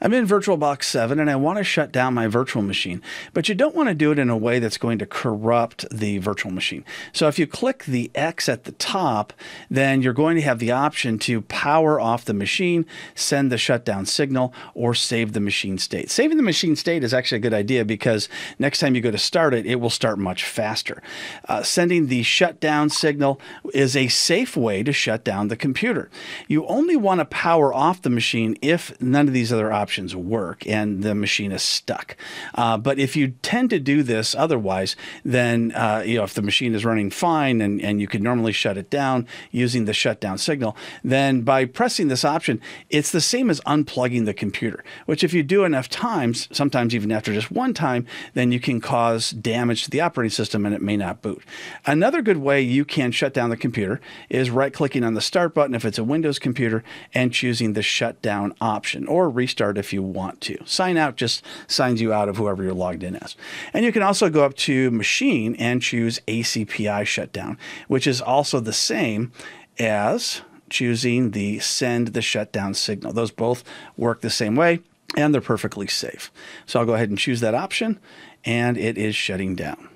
I'm in VirtualBox 7 and I want to shut down my virtual machine, but you don't want to do it in a way that's going to corrupt the virtual machine. So if you click the X at the top, then you're going to have the option to power off the machine, send the shutdown signal, or save the machine state. Saving the machine state is actually a good idea because next time you go to start it, it will start much faster. Uh, sending the shutdown signal is a safe way to shut down the computer. You only want to power off the machine if none of these other options options work and the machine is stuck. Uh, but if you tend to do this otherwise, then uh, you know if the machine is running fine and, and you can normally shut it down using the shutdown signal, then by pressing this option, it's the same as unplugging the computer, which if you do enough times, sometimes even after just one time, then you can cause damage to the operating system and it may not boot. Another good way you can shut down the computer is right clicking on the start button if it's a Windows computer and choosing the shutdown option or restart if you want to. Sign out just signs you out of whoever you're logged in as. And you can also go up to machine and choose ACPI shutdown, which is also the same as choosing the send the shutdown signal. Those both work the same way and they're perfectly safe. So I'll go ahead and choose that option and it is shutting down.